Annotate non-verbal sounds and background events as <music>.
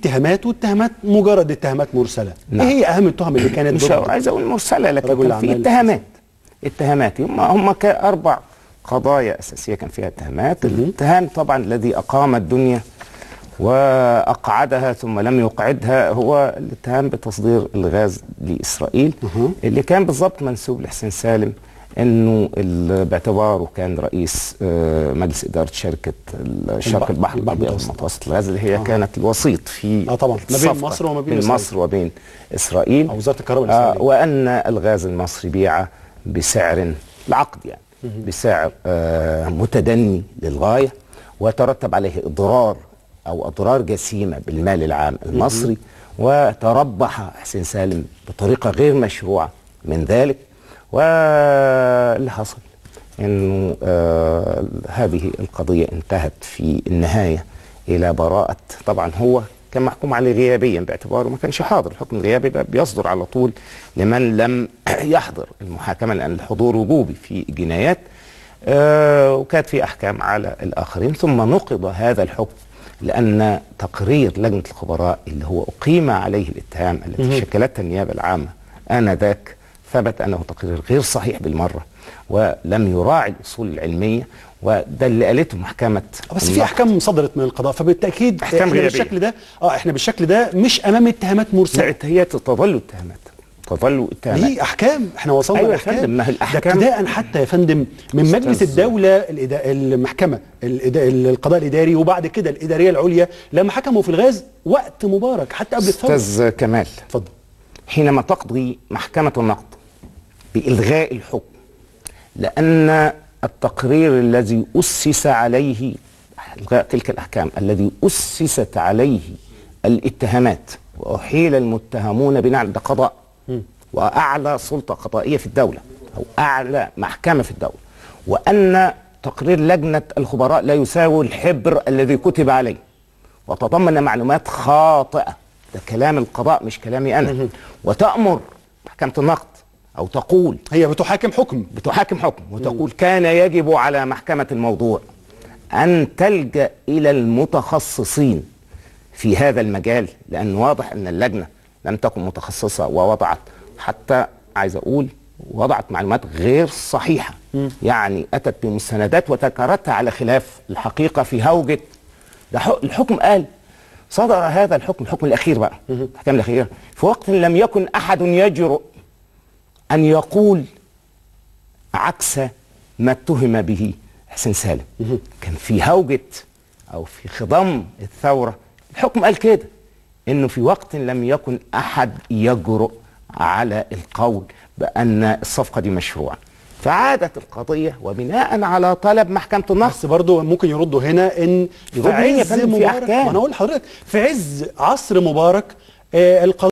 اتهامات والاتهامات مجرد اتهامات مرسلة. نعم. إيه هي أهم التهم اللي كانت مش عايز أقول مرسلة لكن كان في اتهامات. اتهامات. هم هم كأربع قضايا أساسية كان فيها اتهامات. الاتهام طبعا الذي أقام الدنيا وأقعدها ثم لم يقعدها هو الاتهام بتصدير الغاز لإسرائيل اللي كان بالضبط منسوب لحسين سالم إنه باعتباره كان رئيس آه، مجلس إدارة شركة الشرق البحر- الأبيض المتوسط. الغاز اللي هي كانت الوسيط في آه طبعاً. ما بين مصر وما بين. مصر وبين إسرائيل أو وزارة الكهرباء آه. وأن الغاز المصري بيع بسعر العقد يعني بسعر آه متدني للغاية وترتب عليه إضرار أو أضرار جسيمة بالمال العام المصري وتربح حسين سالم بطريقة غير مشروعة من ذلك واللي حصل إنه آه هذه القضية انتهت في النهاية إلى براءة. طبعا هو كان محكوم عليه غيابيا باعتباره ما كانش حاضر. الحكم الغيابي ده بيصدر على طول لمن لم <clears throat> يحضر المحاكمة لأن الحضور وجوبي في جنايات آه وكانت في أحكام على الآخرين. ثم نقض هذا الحكم لأن تقرير لجنة الخبراء اللي هو أقيم عليه الاتهام التي شكلتها النيابة العامة آنذاك ثبت أنه تقرير غير صحيح بالمرة ولم يراعي الأصول العلمية وده اللي قالته محكمة بس في. أحكام صدرت من القضاء فبالتأكيد أحكام إحنا. بالشكل ده آه إحنا بالشكل ده مش أمام اتهامات مرسلة. هي تظل اتهامات تظل اتهامات. دي أحكام إحنا وصلنا أيوة لأحكام. ما الأحكام- ابتداء حتى يا فندم من مجلس الدولة الإدا... المحكمة الإدا... القضاء الإداري وبعد كده الإدارية العليا لما حكموا في الغاز وقت مبارك حتى قبل الثورة. أستاذ كمال اتفضل. حينما تقضي محكمة النقد بإلغاء الحكم لأن التقرير الذي أسس عليه إلغاء تلك الأحكام الذي أسست عليه الاتهامات وأحيل المتهمون بناء ده قضاء وأعلى سلطة قضائية في الدولة أو أعلى محكمة في الدولة وأن تقرير لجنة الخبراء لا يساوي الحبر الذي كتب عليه. وتضمن معلومات خاطئة ده كلام القضاء مش كلامي أنا. وتأمر محكمة النقد أو تقول. هي بتحاكم حكم. بتحاكم حكم. وتقول كان يجب على محكمة الموضوع أن تلجأ إلى المتخصصين في هذا المجال لأن واضح أن اللجنة لم تكن متخصصة ووضعت حتى عايز أقول وضعت معلومات غير صحيحة. يعني أتت بمستندات وتكررتها على خلاف الحقيقة في هوجة. الحكم قال. صدر هذا الحكم الحكم الأخير بقى. الأحكام الأخيرة في وقت لم يكن أحد يجرؤ أن يقول عكس ما اتهم به حسين سالم. كان في هوجة أو في خضم الثورة. الحكم قال كده إنه في وقت لم يكن أحد يجرؤ على القول بأن الصفقة دي مشروعة. فعادت القضية وبناء على طلب محكمة النقد بس برضه ممكن يردوا هنا إن في عز فندم؟ في مبارك أحكام. ما أنا أقول لحضرتك في عز عصر مبارك آه القضاء